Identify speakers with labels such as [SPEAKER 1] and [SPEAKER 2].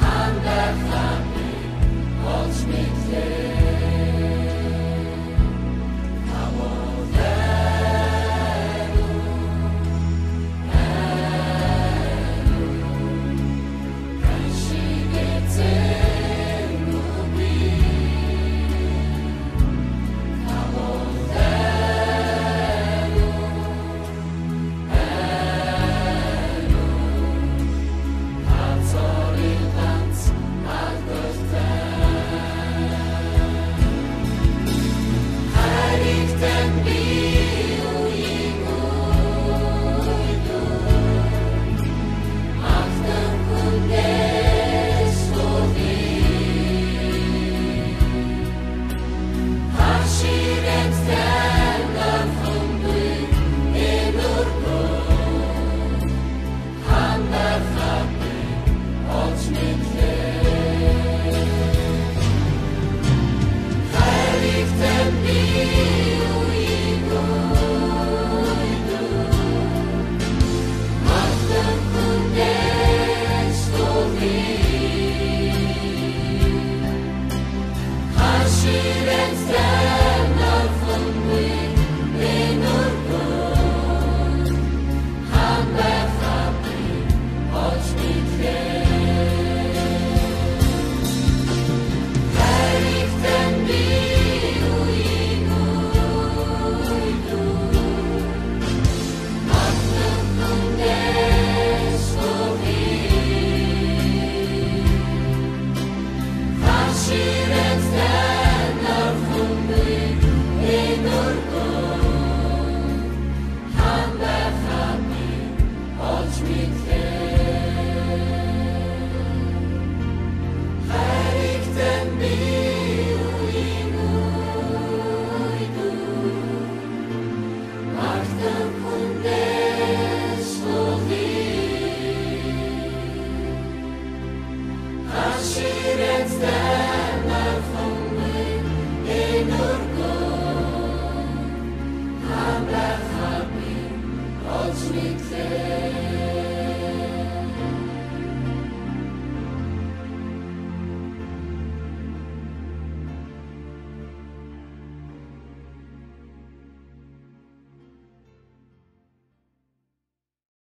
[SPEAKER 1] Hamdachah and be Touch me.